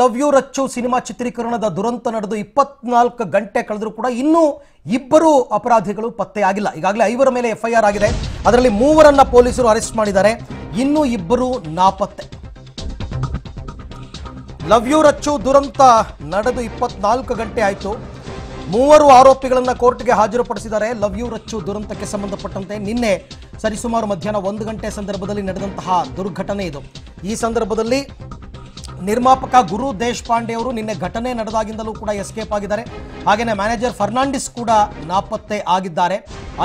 Love you Rachchu cinema ಚಿತ್ರೀಕರಣದ ದುರಂತ ನಡೆದು ಇಪ್ಪತ್ನಾಲ್ಕು ಗಂಟೆ ಕಳೆದರೂ ಕೂಡ ಇನ್ನೂ ಇಬ್ಬರು ಅಪರಾಧಿಗಳು ಪತ್ತೆಯಾಗಿಲ್ಲ. ಈಗಾಗಲೇ ಐವರ ಮೇಲೆ ಎಫ್ಐಆರ್ ಆಗಿದೆ. ಅದರಲ್ಲಿ ಮೂವರನ್ನ ಪೊಲೀಸರು ಅರೆಸ್ಟ್ ಮಾಡಿದ್ದಾರೆ. ಇನ್ನೂ ಇಬ್ಬರು ನಾಪತ್ತೆ. ಲವ್ ಯು ರಚ್ಚು ದುರಂತ ನಡೆದು ಇಪ್ಪತ್ನಾಲ್ಕು ಗಂಟೆ ಆಯಿತು. ಮೂವರು ಆರೋಪಿಗಳನ್ನ ಕೋರ್ಟ್ಗೆ ಹಾಜರುಪಡಿಸಿದ್ದಾರೆ. ಲವ್ ಯು ರಚ್ಚು ದುರಂತಕ್ಕೆ ಸಂಬಂಧಪಟ್ಟಂತೆ ನಿನ್ನೆ ಸರಿಸುಮಾರು ಮಧ್ಯಾಹ್ನ ಒಂದು ಗಂಟೆ ಸಂದರ್ಭದಲ್ಲಿ ನಡೆದಂತಹ ದುರ್ಘಟನೆ ಇದು. ಈ ಸಂದರ್ಭದಲ್ಲಿ ನಿರ್ಮಾಪಕ ಗುರು ದೇಶಪಾಂಡೆ ಅವರು ನಿನ್ನೆ ಘಟನೆ ನಡೆದಾಗಿಂದಲೂ ಕೂಡ ಎಸ್ಕೇಪ್ ಆಗಿದ್ದಾರೆ. ಹಾಗೆಯೇ ಮ್ಯಾನೇಜರ್ ಫರ್ನಾಂಡಿಸ್ ಕೂಡ ನಾಪತ್ತೆ ಆಗಿದ್ದಾರೆ.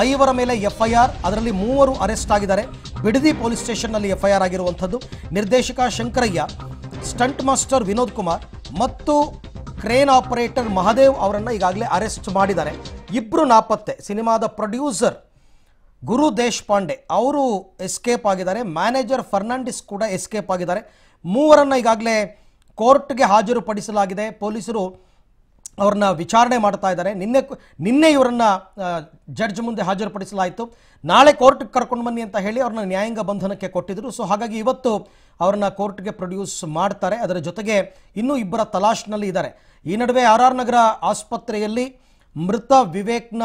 ಐವರ ಮೇಲೆ ಎಫ್ಐಆರ್, ಅದರಲ್ಲಿ ಮೂವರು ಅರೆಸ್ಟ್ ಆಗಿದ್ದಾರೆ. ಬಿಡದಿ ಪೊಲೀಸ್ ಸ್ಟೇಷನ್ನಲ್ಲಿ ಎಫ್ಐಆರ್ ಆಗಿರುವಂಥದ್ದು. ನಿರ್ದೇಶಕ ಶಂಕರಯ್ಯ, ಸ್ಟಂಟ್ ಮಾಸ್ಟರ್ ವಿನೋದ್ ಕುಮಾರ್ ಮತ್ತು ಕ್ರೇನ್ ಆಪರೇಟರ್ ಮಹದೇವ್ ಅವರನ್ನು ಈಗಾಗಲೇ ಅರೆಸ್ಟ್ ಮಾಡಿದ್ದಾರೆ. ಇಬ್ಬರು ನಾಪತ್ತೆ. ಸಿನಿಮಾದ ಪ್ರೊಡ್ಯೂಸರ್ ಗುರು ದೇಶಪಾಂಡೆ, ಅವರು ಎಸ್ಕೇಪ್ ಆಗಿದ್ದಾರೆ. ಮ್ಯಾನೇಜರ್ ಫರ್ನಾಂಡಿಸ್ ಕೂಡ ಎಸ್ಕೇಪ್ ಆಗಿದ್ದಾರೆ. ಮೂವರನ್ನು ಈಗಾಗಲೇ ಕೋರ್ಟ್ಗೆ ಹಾಜರುಪಡಿಸಲಾಗಿದೆ. ಪೊಲೀಸರು ಅವ್ರನ್ನ ವಿಚಾರಣೆ ಮಾಡ್ತಾ ಇದ್ದಾರೆ. ನಿನ್ನೆ ನಿನ್ನೆ ಇವರನ್ನ ಜಡ್ಜ್ ಮುಂದೆ ಹಾಜರುಪಡಿಸಲಾಯಿತು. ನಾಳೆ ಕೋರ್ಟ್ಗೆ ಕರ್ಕೊಂಡು ಬನ್ನಿ ಅಂತ ಹೇಳಿ ಅವ್ರನ್ನ ನ್ಯಾಯಾಂಗ ಬಂಧನಕ್ಕೆ ಕೊಟ್ಟಿದ್ರು. ಸೊ, ಹಾಗಾಗಿ ಇವತ್ತು ಅವ್ರನ್ನ ಕೋರ್ಟ್ಗೆ ಪ್ರೊಡ್ಯೂಸ್ ಮಾಡ್ತಾರೆ. ಅದರ ಜೊತೆಗೆ ಇನ್ನೂ ಇಬ್ಬರ ತಲಾಶ್ನಲ್ಲಿ ಇದ್ದಾರೆ. ಈ ನಡುವೆ ಆರ್ ಆರ್ ನಗರ ಆಸ್ಪತ್ರೆಯಲ್ಲಿ ಮೃತ ವಿವೇಕ್ನ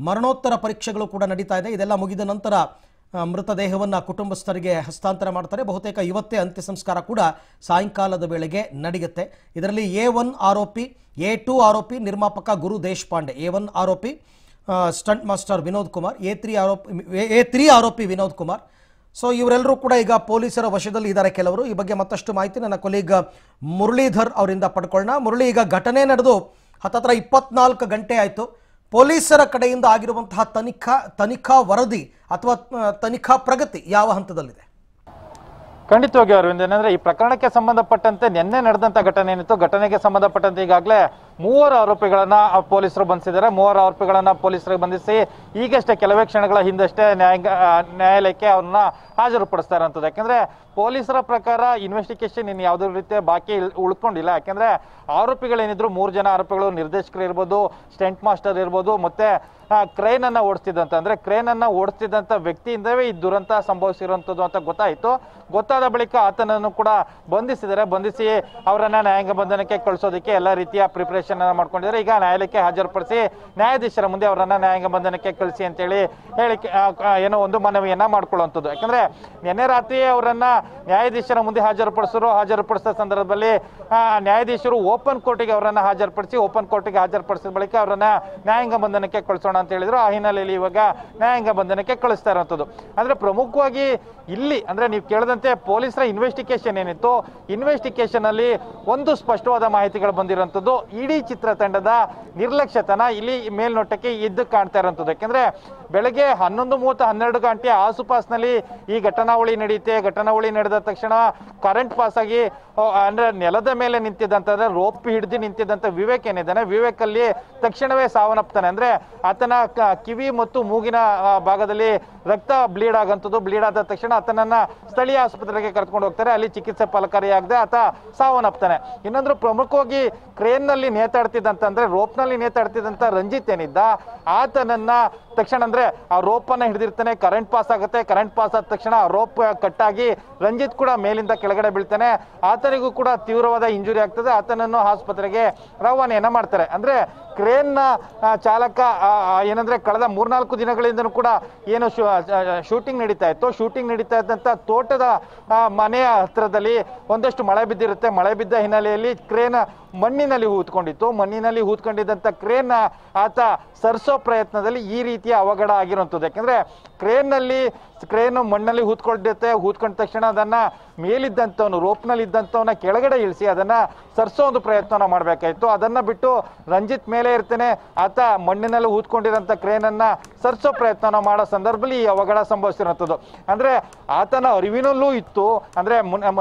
ಮರಣೋತ್ತರ ಪರೀಕ್ಷೆಗಳು ಕೂಡ ನಡೀತಾ ಇದೆ. ಇದೆಲ್ಲ ಮುಗಿದ ನಂತರ ಮೃತದೇಹವನ್ನು ಕುಟುಂಬಸ್ಥರಿಗೆ ಹಸ್ತಾಂತರ ಮಾಡ್ತಾರೆ. ಬಹುತೇಕ ಇವತ್ತೇ ಅಂತ್ಯ ಸಂಸ್ಕಾರ ಕೂಡ ಸಾಯಂಕಾಲದ ವೇಳೆಗೆ ನಡೆಯುತ್ತೆ. ಇದರಲ್ಲಿ ಎ ಒನ್ ಆರೋಪಿ, ಎ ಟು ಆರೋಪಿ ನಿರ್ಮಾಪಕ ಗುರು ದೇಶಪಾಂಡೆ, ಎ ಒನ್ ಆರೋಪಿ stunt master Vinod Kumar, A three ಆರೋಪಿ, ಎ ತ್ರೀ ಆರೋಪಿ ವಿನೋದ್ ಕುಮಾರ್. ಸೊ, ಇವರೆಲ್ಲರೂ ಕೂಡ ಈಗ ಪೊಲೀಸರ ವಶದಲ್ಲಿ ಇದ್ದಾರೆ ಕೆಲವರು. ಈ ಬಗ್ಗೆ ಮತ್ತಷ್ಟು ಮಾಹಿತಿ ನನ್ನ ಕೊಲೀಗ್ ಮುರಳೀಧರ್ ಅವರಿಂದ ಪಡ್ಕೊಳ್ಳೋಣ. ಮುರಳಿ, ಈಗ ಘಟನೆ ನಡೆದು ಹತ್ತತ್ರ ಇಪ್ಪತ್ನಾಲ್ಕು ಗಂಟೆ ಆಯಿತು. ಪೊಲೀಸರ ಕಡೆಯಿಂದ ಆಗಿರುವಂತಹ ತನಿಖಾ ತನಿಖಾ ವರದಿ ಅಥವಾ ತನಿಖಾ ಪ್ರಗತಿ ಯಾವ ಹಂತದಲ್ಲಿದೆ? ಖಂಡಿತವಾಗಿ ಅರವಿಂದ್ ಏನಂದ್ರೆ ಈ ಪ್ರಕರಣಕ್ಕೆ ಸಂಬಂಧಪಟ್ಟಂತೆ ನಿನ್ನೆ ನಡೆದಂತ ಘಟನೆ ಏನಿತ್ತು, ಘಟನೆಗೆ ಸಂಬಂಧಪಟ್ಟಂತೆ ಈಗಾಗಲೇ ಮೂವರು ಆರೋಪಿಗಳನ್ನ ಪೊಲೀಸರು ಬಂಧಿಸಿದ್ದಾರೆ. ಮೂವರು ಆರೋಪಿಗಳನ್ನ ಪೊಲೀಸರಿಗೆ ಬಂಧಿಸಿ ಈಗಷ್ಟೇ ಕೆಲವೇ ಕ್ಷಣಗಳ ಹಿಂದಷ್ಟೇ ನ್ಯಾಯಾಂಗ ನ್ಯಾಯಾಲಯಕ್ಕೆ ಅವ್ರನ್ನ ಹಾಜರುಪಡಿಸ್ತಾ ಇರೋಂಥದ್ದು ಯಾಕಂದ್ರೆ ಪೊಲೀಸರ ಪ್ರಕಾರ ಇನ್ವೆಸ್ಟಿಗೇಷನ್ ಇನ್ನು ಯಾವುದೇ ರೀತಿಯ ಬಾಕಿ ಉಳ್ಕೊಂಡಿಲ್ಲ. ಯಾಕಂದ್ರೆ ಆರೋಪಿಗಳೇನಿದ್ರು ಮೂರು ಜನ ಆರೋಪಿಗಳು ನಿರ್ದೇಶಕರು ಇರ್ಬೋದು, ಸ್ಟೆಂಟ್ ಮಾಸ್ಟರ್ ಇರ್ಬೋದು, ಮತ್ತೆ ಕ್ರೇನ್ ಅನ್ನ ಓಡಿಸ್ತಿದ್ದಂತ. ಅಂದ್ರೆ ಕ್ರೇನ್ ಅನ್ನ ಓಡಿಸ್ತಿದ್ದಂತ ವ್ಯಕ್ತಿಯಿಂದವೇ ಈ ದುರಂತ ಸಂಭವಿಸಿರುವಂತದ್ದು ಅಂತ ಗೊತ್ತಾಯಿತು. ಗೊತ್ತಾದ ಬಳಿಕ ಆತನನ್ನು ಕೂಡ ಬಂಧಿಸಿದ್ದಾರೆ. ಬಂಧಿಸಿ ಅವರನ್ನ ನ್ಯಾಯಾಂಗ ಬಂಧನಕ್ಕೆ ಕಳಿಸೋದಕ್ಕೆ ಎಲ್ಲ ರೀತಿಯ ಪ್ರಿಪರೇಷನ್ ಅನ್ನ ಮಾಡ್ಕೊಂಡಿದ್ದಾರೆ. ಈಗ ನ್ಯಾಯಾಲಯಕ್ಕೆ ಹಾಜರುಪಡಿಸಿ ನ್ಯಾಯಾಧೀಶರ ಮುಂದೆ ಅವರನ್ನ ನ್ಯಾಯಾಂಗ ಬಂಧನಕ್ಕೆ ಕಳಿಸಿ ಅಂತೇಳಿ ಹೇಳಿಕೆ ಏನೋ ಒಂದು ಮನವಿಯನ್ನ ಮಾಡ್ಕೊಳ್ಳುವಂಥದ್ದು. ಯಾಕಂದ್ರೆ ನಿನ್ನೆ ರಾತ್ರಿ ಅವರನ್ನ ನ್ಯಾಯಾಧೀಶರ ಮುಂದೆ ಹಾಜರುಪಡಿಸಿದ್ರು ಹಾಜರುಪಡಿಸಿದ ಸಂದರ್ಭದಲ್ಲಿ ನ್ಯಾಯಾಧೀಶರು ಓಪನ್ ಕೋರ್ಟಿಗೆ ಅವರನ್ನ ಹಾಜರುಪಡಿಸಿ, ಓಪನ್ ಕೋರ್ಟಿಗೆ ಹಾಜರುಪಡಿಸಿದ ಬಳಿಕ ಅವರನ್ನ ನ್ಯಾಯಾಂಗ ಬಂಧನಕ್ಕೆ ಕಳಿಸೋಣ ಅಂತ ಹೇಳಿದ್ರು. ಆ ಹಿನ್ನೆಲೆಯಲ್ಲಿ ಇವಾಗ ನ್ಯಾಯಾಂಗ ಬಂಧನಕ್ಕೆ ಕಳಿಸ್ತಾ ಇರುವಂಥದ್ದು ಅಂದ್ರೆ ಪ್ರಮುಖವಾಗಿ ಇಲ್ಲಿ, ಅಂದ್ರೆ ನೀವು ಕೇಳದಂತೆ ಪೊಲೀಸರ ಇನ್ವೆಸ್ಟಿಗೇಷನ್ ಏನಿತ್ತು ಇನ್ವೆಸ್ಟಿಗೇಷನ್ ಅಲ್ಲಿ ಒಂದು ಸ್ಪಷ್ಟವಾದ ಮಾಹಿತಿಗಳು ಬಂದಿರುವಂಥದ್ದು ಇಡೀ ಚಿತ್ರತಂಡದ ನಿರ್ಲಕ್ಷ್ಯತನ ಇಲ್ಲಿ ಮೇಲ್ನೋಟಕ್ಕೆ ಇದ್ದು ಕಾಣ್ತಾ ಇರುವಂಥದ್ದು ಯಾಕೆಂದ್ರೆ ಬೆಳಗ್ಗೆ ಹನ್ನೊಂದು ಮೂವತ್ತು ಹನ್ನೆರಡು ಗಂಟೆ ಆಸುಪಾಸಿನಲ್ಲಿ ಈ ಘಟನಾವಳಿ ನಡೆಯುತ್ತೆ. ಘಟನಾವಳಿ ನಡೆದ ತಕ್ಷಣ ಕರೆಂಟ್ ಪಾಸ್ ಆಗಿ ಅಂದ್ರೆ ನೆಲದ ಮೇಲೆ ನಿಂತಿದ್ದಂತಂದ್ರೆ ರೋಪ್ ಹಿಡಿದು ನಿಂತಿದ್ದಂತ ವಿವೇಕ್ ಏನಿದ್ದಾನೆ, ವಿವೇಕ್ ಅಲ್ಲಿ ತಕ್ಷಣವೇ ಸಾವನ್ನಪ್ತಾನೆ. ಅಂದ್ರೆ ಆತನ ಕಿವಿ ಮತ್ತು ಮೂಗಿನ ಭಾಗದಲ್ಲಿ ರಕ್ತ ಬ್ಲೀಡ್ ಆಗಂತದ್ದು. ಬ್ಲೀಡ್ ಆದ ತಕ್ಷಣ ಆತನನ್ನ ಸ್ಥಳೀಯ ಆಸ್ಪತ್ರೆಗೆ ಕರ್ಕೊಂಡು ಹೋಗ್ತಾರೆ. ಅಲ್ಲಿ ಚಿಕಿತ್ಸೆ ಫಲಕಾರಿಯಾಗದೆ ಆತ ಸಾವನ್ನಪ್ತಾನೆ. ಇನ್ನೊಂದು ಪ್ರಮುಖವಾಗಿ ಕ್ರೇನ್ನಲ್ಲಿ ನೇತಾಡ್ತಿದ್ದಂತ ಅಂದ್ರೆ ರೋಪ್ನಲ್ಲಿ ನೇತಾಡ್ತಿದ್ದಂತ ರಂಜಿತ್ ಏನಿದ್ದ, ಆತನನ್ನ ತಕ್ಷಣ ಅಂದ್ರೆ ಆ ರೋಪ್ ಅನ್ನ ಹಿಡಿದಿರ್ತಾನೆ ಕರೆಂಟ್ ಪಾಸ್ ಆಗುತ್ತೆ ಕರೆಂಟ್ ಪಾಸ್ ಆದ ತಕ್ಷಣ ಆ ರೋಪ್ ಕಟ್ ಆಗಿ ರಂಜಿತ್ ಕೂಡ ಮೇಲಿಂದ ಕೆಳಗಡೆ ಬೀಳ್ತಾನೆ. ಆತನಿಗೂ ಕೂಡ ತೀವ್ರವಾದ ಇಂಜುರಿ ಆಗ್ತದೆ. ಆತನನ್ನು ಆಸ್ಪತ್ರೆಗೆ ರವಾನೆಯನ್ನ ಮಾಡ್ತಾರೆ. ಅಂದ್ರೆ ಕ್ರೇನ್ನ ಚಾಲಕ ಏನಂದ್ರೆ ಕಳೆದ ಮೂರ್ನಾಲ್ಕು ದಿನಗಳಿಂದ ಕೂಡ ಏನು ಶೂಟಿಂಗ್ ನಡೀತಾ ಇತ್ತು. ಶೂಟಿಂಗ್ ನಡೀತಾ ಇದ್ದಂತ ತೋಟದ ಮನೆಯ ಹತ್ರದಲ್ಲಿ ಒಂದಷ್ಟು ಮಳೆ ಬಿದ್ದಿರುತ್ತೆ. ಮಳೆ ಬಿದ್ದ ಹಿನ್ನೆಲೆಯಲ್ಲಿ ಕ್ರೇನ್ ಮಣ್ಣಿನಲ್ಲಿ ಹೂತ್ಕೊಂಡಿತ್ತು. ಮಣ್ಣಿನಲ್ಲಿ ಹೂತ್ಕೊಂಡಿದ್ದಂತ ಕ್ರೇನ್ ಆತ ಸರಿಸೋ ಪ್ರಯತ್ನದಲ್ಲಿ ಈ ರೀತಿಯ ಅವಘಡ ಆಗಿರುವಂಥದ್ದು. ಯಾಕಂದ್ರೆ ಕ್ರೇನ್ನಲ್ಲಿ ಕ್ರೇನ್ ಮಣ್ಣಲ್ಲಿ ಹೂತ್ಕೊಂಡಿರುತ್ತೆ ಹೂತ್ಕೊಂಡ ತಕ್ಷಣ ಅದನ್ನ ಮೇಲಿದ್ದಂಥವನು ರೋಪ್ನಲ್ಲಿ ಇದ್ದಂಥವನ್ನ ಕೆಳಗಡೆ ಇಳಿಸಿ ಅದನ್ನ ಸರ್ಸೋ ಒಂದು ಪ್ರಯತ್ನನ ಮಾಡಬೇಕಾಯಿತು. ಅದನ್ನ ಬಿಟ್ಟು ರಂಜಿತ್ ಮೇಲೆ ಇರ್ತೇನೆ. ಆತ ಮಣ್ಣಿನಲ್ಲಿ ಹೂತ್ಕೊಂಡಿರೋಂಥ ಕ್ರೇನ್ ಅನ್ನ ಸರ್ಸೋ ಪ್ರಯತ್ನ ಮಾಡೋ ಸಂದರ್ಭದಲ್ಲಿ ಈ ಅವಘಡ ಸಂಭವಿಸಿರುವಂಥದ್ದು. ಅಂದ್ರೆ ಆತನ ಅರಿವಿನಲ್ಲೂ ಇತ್ತು. ಅಂದ್ರೆ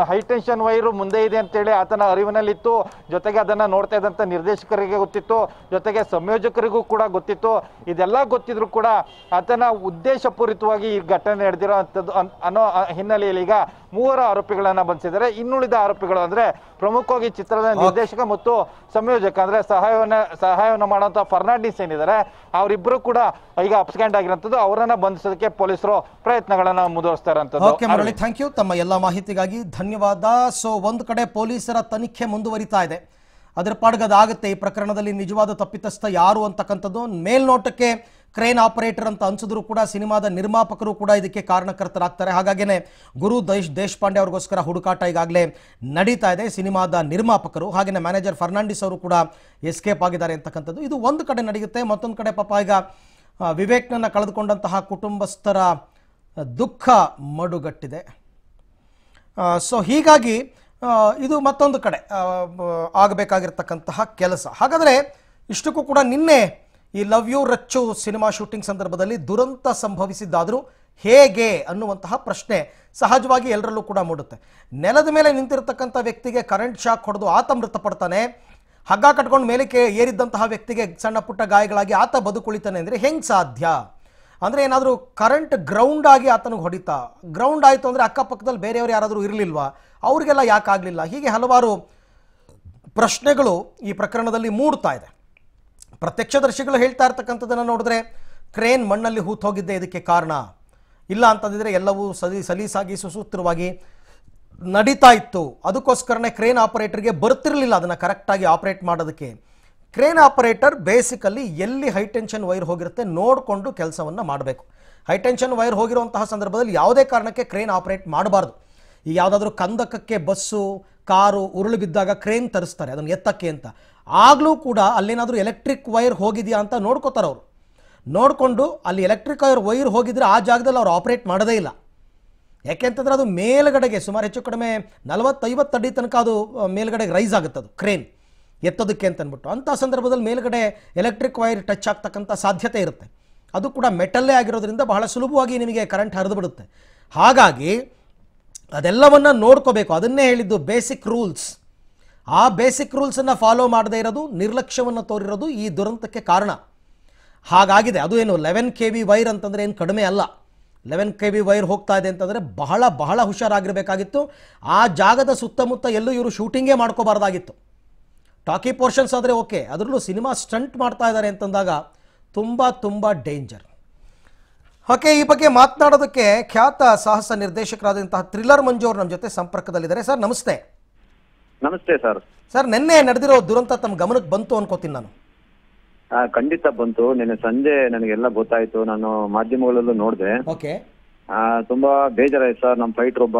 ಹೈ ಟೆನ್ಷನ್ ವೈರು ಮುಂದೆ ಇದೆ ಅಂತೇಳಿ ಆತನ ಅರಿವಿನಲ್ಲಿತ್ತು. ಜೊತೆಗೆ ಅದನ್ನ ನೋಡ್ತಾ ಇದ್ದಂಥ ನಿರ್ದೇಶಕರಿಗೆ ಗೊತ್ತಿತ್ತು. ಜೊತೆಗೆ ಸಂಯೋಜಕರಿಗೂ ಕೂಡ ಗೊತ್ತಿತ್ತು. ಇದೆಲ್ಲ ಗೊತ್ತಿದ್ರು ಕೂಡ ಆತನ ಉದ್ದೇಶಪೂರಿತ ಪೂರಿತವಾಗಿ ಈ ಘಟನೆ ನಡೆದಿರುವಂತದ್ದು ಅನ್ನೋ ಆ, ಹಿನ್ನೆಲೆಯಲ್ಲಿ ಈಗ ಮೂವರು ಆರೋಪಿಗಳನ್ನ ಬಂಧಿಸಿದ್ದಾರೆ. ಇನ್ನುಳಿದ ಆರೋಪಿಗಳು ಅಂದ್ರೆ ಪ್ರಮುಖವಾಗಿ ಚಿತ್ರದ ನಿರ್ದೇಶಕ ಮತ್ತು ಸಂಯೋಜಕ ಅಂದ್ರೆ ಸಹಾಯವನ್ನ ಸಹಾಯವನ್ನು ಮಾಡುವಂತ ಫರ್ನಾಂಡಿಸ್ ಏನಿದ್ದಾರೆ ಅವರಿಬ್ಬರು ಕೂಡ ಈಗ ಅಪ್ಸ್ಕ್ಯಾಂಡ್ ಆಗಿರೋಂಥದ್ದು. ಅವರನ್ನ ಬಂಧಿಸೋದಕ್ಕೆ ಪೊಲೀಸರು ಪ್ರಯತ್ನಗಳನ್ನ ಮುಂದುವರಿಸ್ತಾ ಇರೋಂಥದ್ದು ಓಕೆ ಮರಳಿ ಥ್ಯಾಂಕ್ ಯು ತಮ್ಮ ಎಲ್ಲ ಮಾಹಿತಿಗಾಗಿ ಧನ್ಯವಾದ. ಸೊ ಒಂದು ಕಡೆ ಪೊಲೀಸರ ತನಿಖೆ ಮುಂದುವರಿತಾ ಇದೆ. ಅದರ ಪಾಡ್ಗದಾಗುತ್ತೆ. ಈ ಪ್ರಕರಣದಲ್ಲಿ ನಿಜವಾದ ತಪ್ಪಿತಸ್ಥ ಯಾರು ಅಂತಕ್ಕಂಥದ್ದು ಮೇಲ್ನೋಟಕ್ಕೆ ಕ್ರೇನ್ ಆಪರೇಟರ್ ಅಂತ ಅನ್ಸಿದ್ರು ಕೂಡ ಸಿನಿಮಾದ ನಿರ್ಮಾಪಕರು ಕೂಡ ಇದಕ್ಕೆ ಕಾರಣಕರ್ತರಾಗ್ತಾರೆ. ಹಾಗಾಗಿನೇ ಗುರು ದೇಶ್ ದೇಶಪಾಂಡೆ ಅವ್ರಿಗೋಸ್ಕರ ಹುಡುಕಾಟ ಈಗಾಗಲೇ ನಡೀತಾ ಇದೆ, ಸಿನಿಮಾದ ನಿರ್ಮಾಪಕರು. ಹಾಗೆಯೇ ಮ್ಯಾನೇಜರ್ ಫರ್ನಾಂಡಿಸ್ ಅವರು ಕೂಡ ಎಸ್ಕೇಪ್ ಆಗಿದ್ದಾರೆ ಅಂತಕ್ಕಂಥದ್ದು. ಇದು ಒಂದು ಕಡೆ ನಡೆಯುತ್ತೆ, ಮತ್ತೊಂದು ಕಡೆ ಪಾಪ ಈಗ ವಿವೇಕ್ನನ್ನು ಕಳೆದುಕೊಂಡಂತಹ ಕುಟುಂಬಸ್ಥರ ದುಃಖ ಮಡುಗಟ್ಟಿದೆ. ಸೊ ಹೀಗಾಗಿ ಇದು ಮತ್ತೊಂದು ಕಡೆ ಆಗಬೇಕಾಗಿರ್ತಕ್ಕಂತಹ ಕೆಲಸ. ಹಾಗಾದರೆ ಇಷ್ಟಕ್ಕೂ ಕೂಡ ನಿನ್ನೆ ಈ love you Rachchu cinema shooting ಸಂದರ್ಭದಲ್ಲಿ ದುರಂತ ಸಂಭವಿಸಿದ್ದಾದರೂ ಹೇಗೆ ಅನ್ನುವಂತಹ ಪ್ರಶ್ನೆ ಸಹಜವಾಗಿ ಎಲ್ಲರಲ್ಲೂ ಕೂಡ ಮೂಡುತ್ತೆ. ನೆಲದ ಮೇಲೆ ನಿಂತಿರತಕ್ಕಂಥ ವ್ಯಕ್ತಿಗೆ ಕರೆಂಟ್ ಶಾಕ್ ಹೊಡೆದು ಆತ ಮೃತಪಡ್ತಾನೆ ಹಗ್ಗ ಕಟ್ಕೊಂಡು ಮೇಲಕ್ಕೆ ಏರಿದ್ದಂತಹ ವ್ಯಕ್ತಿಗೆ ಸಣ್ಣ ಪುಟ್ಟ ಗಾಯಗಳಾಗಿ ಆತ ಬದುಕುಳಿತಾನೆ ಅಂದರೆ ಹೆಂಗೆ ಸಾಧ್ಯ? ಅಂದರೆ ಏನಾದರೂ ಕರೆಂಟ್ ಗ್ರೌಂಡ್ ಆಗಿ ಆತನಿಗೆ ಹೊಡಿತಾ. ಗ್ರೌಂಡ್ ಆಯಿತು ಅಂದರೆ ಅಕ್ಕಪಕ್ಕದಲ್ಲಿ ಬೇರೆಯವರು ಯಾರಾದರೂ ಇರಲಿಲ್ವಾ? ಅವ್ರಿಗೆಲ್ಲ ಯಾಕಾಗಲಿಲ್ಲ? ಹೀಗೆ ಹಲವಾರು ಪ್ರಶ್ನೆಗಳು ಈ ಪ್ರಕರಣದಲ್ಲಿ ಮೂಡ್ತಾ ಇದೆ. ಪ್ರತ್ಯಕ್ಷದರ್ಶಿಗಳು ಹೇಳ್ತಾ ಇರ್ತಕ್ಕಂಥದ್ದನ್ನು ನೋಡಿದ್ರೆ ಕ್ರೇನ್ ಮಣ್ಣಲ್ಲಿ ಹೂತ್ ಹೋಗಿದ್ದೆ ಇದಕ್ಕೆ ಕಾರಣ. ಇಲ್ಲ ಅಂತಂದಿದ್ರೆ ಎಲ್ಲವೂ ಸಲಿ ಸಲೀಸಾಗಿ ಸುಸೂತ್ರವಾಗಿ ನಡೀತಾ ಇತ್ತು. ಅದಕ್ಕೋಸ್ಕರನೇ ಕ್ರೇನ್ ಆಪರೇಟರ್ಗೆ ಬರ್ತಿರಲಿಲ್ಲ ಅದನ್ನು ಕರೆಕ್ಟಾಗಿ ಆಪರೇಟ್ ಮಾಡೋದಕ್ಕೆ. ಕ್ರೇನ್ ಆಪರೇಟರ್ ಬೇಸಿಕಲಿ ಎಲ್ಲಿ ಹೈ ಟೆನ್ಷನ್ ವೈರ್ ಹೋಗಿರುತ್ತೆ ನೋಡಿಕೊಂಡು ಕೆಲಸವನ್ನು ಮಾಡಬೇಕು. ಹೈ ಟೆನ್ಷನ್ ವೈರ್ ಹೋಗಿರುವಂತಹ ಸಂದರ್ಭದಲ್ಲಿ ಯಾವುದೇ ಕಾರಣಕ್ಕೆ ಕ್ರೇನ್ ಆಪರೇಟ್ ಮಾಡಬಾರ್ದು. ಈ ಯಾವುದಾದ್ರೂ ಕಂದಕಕ್ಕೆ ಬಸ್ಸು ಕಾರು ಉರುಳು ಬಿದ್ದಾಗ ಕ್ರೇನ್ ತರಿಸ್ತಾರೆ, ಅದನ್ನು ಎತ್ತಕ್ಕೆ ಅಂತ. ಆಗಲೂ ಕೂಡ ಅಲ್ಲೇನಾದರೂ ಎಲೆಕ್ಟ್ರಿಕ್ ವೈರ್ ಹೋಗಿದೆಯಾ ಅಂತ ನೋಡ್ಕೋತಾರೆ ಅವರು. ನೋಡಿಕೊಂಡು ಅಲ್ಲಿ ಎಲೆಕ್ಟ್ರಿಕ್ ವೈರ್ ವೈರ್ ಹೋಗಿದ್ರೆ ಆ ಜಾಗದಲ್ಲಿ ಅವ್ರು ಆಪರೇಟ್ ಮಾಡೋದೇ ಇಲ್ಲ. ಯಾಕೆಂತಂದ್ರೆ ಅದು ಮೇಲ್ಗಡೆಗೆ, ಸುಮಾರು ಹೆಚ್ಚು ಕಡಿಮೆ ನಲವತ್ತೈವತ್ತು ಅಡಿ ತನಕ ಅದು ಮೇಲ್ಗಡೆಗೆ ರೈಸ್ ಆಗುತ್ತೆ ಅದು, ಕ್ರೇನ್. ಎತ್ತೋದಕ್ಕೆ ಅಂತ ಅಂದ್ಬಿಟ್ಟು. ಅಂಥ ಸಂದರ್ಭದಲ್ಲಿ ಮೇಲ್ಗಡೆ ಎಲೆಕ್ಟ್ರಿಕ್ ವೈರ್ ಟಚ್ ಆಗ್ತಕ್ಕಂಥ ಸಾಧ್ಯತೆ ಇರುತ್ತೆ. ಅದು ಕೂಡ ಮೆಟಲ್ಲೇ ಆಗಿರೋದ್ರಿಂದ ಬಹಳ ಸುಲಭವಾಗಿ ನಿಮಗೆ ಕರೆಂಟ್ ಹರಿದು ಬಿಡುತ್ತೆ. ಹಾಗಾಗಿ ಅದೆಲ್ಲವನ್ನ ನೋಡ್ಕೋಬೇಕು. ಅದನ್ನೇ ಹೇಳಿದ್ದು ಬೇಸಿಕ್ ರೂಲ್ಸ್ ಆ ಬೇಸಿಕ್ ರೂಲ್ಸನ್ನು ಫಾಲೋ ಮಾಡದೇ ಇರೋದು, ನಿರ್ಲಕ್ಷ್ಯವನ್ನು ತೋರಿರೋದು ಈ ದುರಂತಕ್ಕೆ ಕಾರಣ. ಹಾಗಾಗಿದೆ. ಅದು ಏನು ಲೆವೆನ್ ಕೆ ವಿ ವೈರ್ ಅಂತಂದರೆ ಏನು ಕಡಿಮೆ ಅಲ್ಲ. ಲೆವೆನ್ ಕೆ ವಿ ವೈರ್ ಹೋಗ್ತಾ ಇದೆ ಅಂತಂದರೆ ಬಹಳ ಬಹಳ ಹುಷಾರಾಗಿರಬೇಕಾಗಿತ್ತು. ಆ ಜಾಗದ ಸುತ್ತಮುತ್ತ ಎಲ್ಲೂ ಇವರು ಶೂಟಿಂಗೇ ಮಾಡ್ಕೋಬಾರ್ದಾಗಿತ್ತು. ಟಾಕಿ ಪೋರ್ಷನ್ಸ್ ಆದರೆ ಓಕೆ ಅದರಲ್ಲೂ ಸಿನಿಮಾ ಸ್ಟಂಟ್ ಮಾಡ್ತಾ ಇದ್ದಾರೆ ಅಂತಂದಾಗ ತುಂಬ ತುಂಬ ಡೇಂಜರ್ ಓಕೆ ಈ ಬಗ್ಗೆ ಮಾತನಾಡೋದಕ್ಕೆ ಖ್ಯಾತ ಸಾಹಸ ನಿರ್ದೇಶಕರಾದಂತಹ ಥ್ರಿಲ್ಲರ್ ಮಂಜು ಅವರು ನಮ್ಮ ಜೊತೆ ಸಂಪರ್ಕದಲ್ಲಿದ್ದಾರೆ. ಸರ್ ನಮಸ್ತೆ. ನಮಸ್ತೆ ಸರ್. ಸರ್ ನಿನ್ನೆ ನಡೆದಿರೋ ದುರಂತ ತಮ್ಮ ಗಮನಕ್ಕೆ ಬಂತು ಅನ್ಕೋತೀನಿ ನಾನು. ಖಂಡಿತ ಬಂತು. ನಿನ್ನೆ ಸಂಜೆ ನನಗೆಲ್ಲ ಗೊತ್ತಾಯ್ತು. ನಾನು ಮಾಧ್ಯಮಗಳಲ್ಲೂ ನೋಡಿದೆ. ಓಕೆ. ತುಂಬಾ ಬೇಜಾರಾಯ್ತು ಸರ್. ನಮ್ಮ ಫೈಟರ್ ಒಬ್ಬ